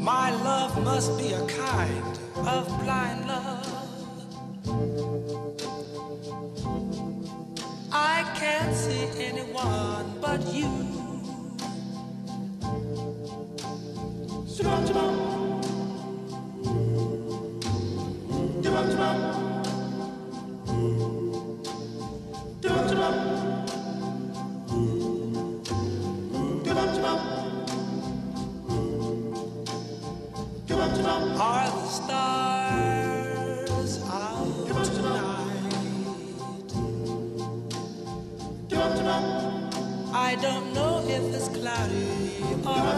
My love must be a kind of blind love. I can't see anyone but you. Shabam, shabam. Shabam, shabam. Are the stars out tonight? I don't know if it's cloudy or